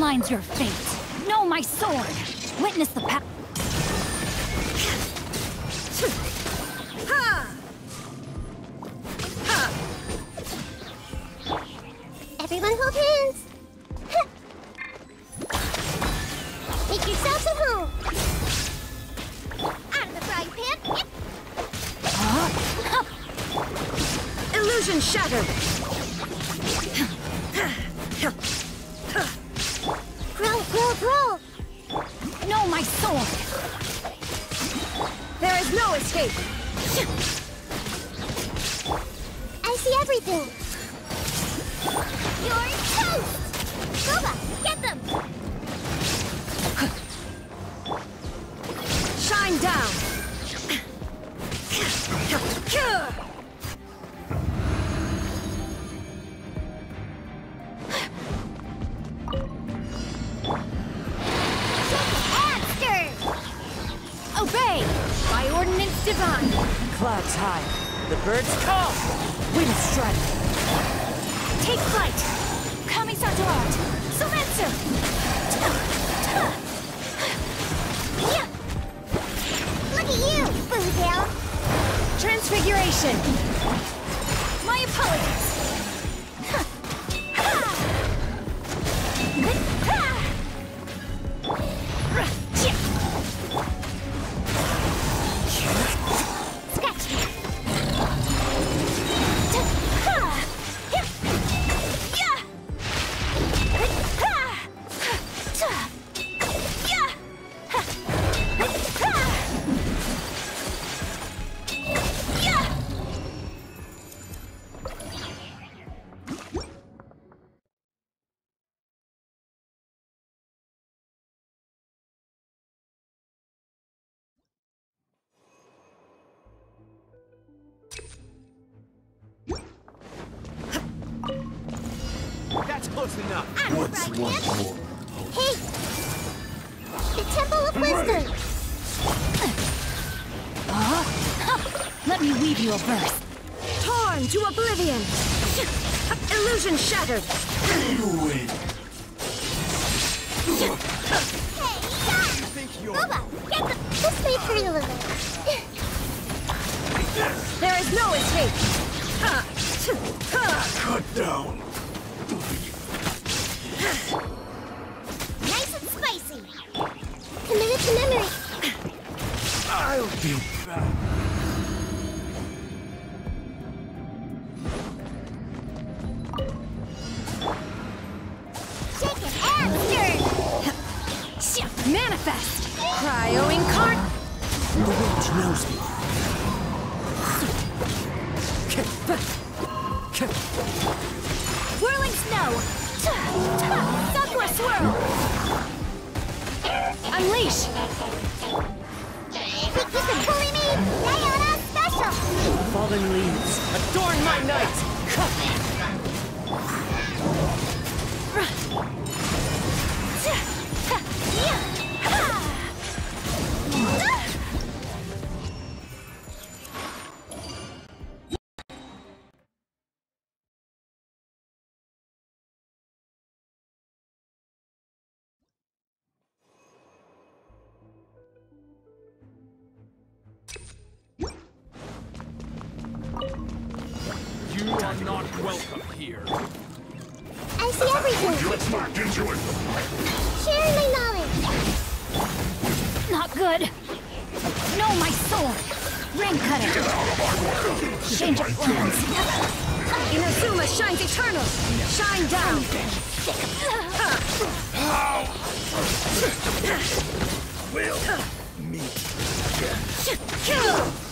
outlines your fate. Know my sword. Witness the power. Everyone hold hands. Make yourselves at home. Out of the frying pan. Illusion shattered! My sword. There is no escape! I see everything. You're toast! Divine. Clouds high. The birds call. Wind strike. Take flight. Kamisato art. Soumetsu. Yeah. Look at you, Boozle! Transfiguration. Close enough. What's one more? Hey! The Temple of Wisdom! Let me weave you a verse. Torn to oblivion! Illusion shattered! Hey, stop! think you're Boba, get them! This may hurt a little. There is no escape! Ha! Ha! cut down. Nice and spicy! Committed to memory. I'll be back. Shake it, hamster! Manifest! Cryo incarn... The wind knows me. Whirling snow! Sakura swirl! Unleash! Think you can bully me? Diona special! Fallen leaves. Adorn my night. Are not welcome here. I see everything! Let's not into it. Sharing my knowledge! Not good! Know my sword! Ring cutter! Change of plans! Inazuma shines eternal! Shine down! How will meet. Out of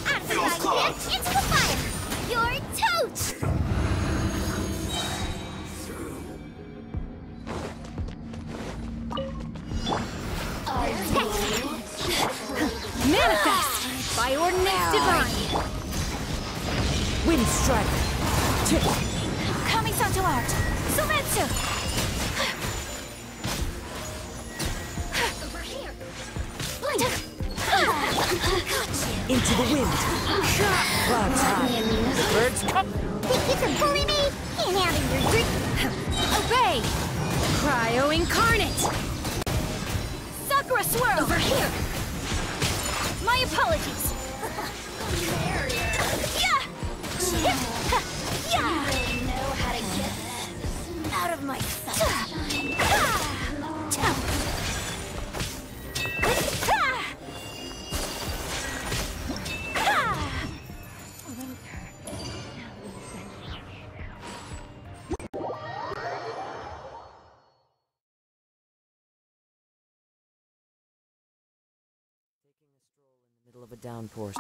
Manifest! By ordinance divine! Wind strike. Kamisato art! Soumetsu! Over here! Into the wind. Clouds high. The birds come. Think you can bully me? Ain't having your drink! Obey! Cryo incarnate! Sakura swirl! Over here! My apologies! yeah! Yeah! know how to get out of my sight. Middle of a downpour.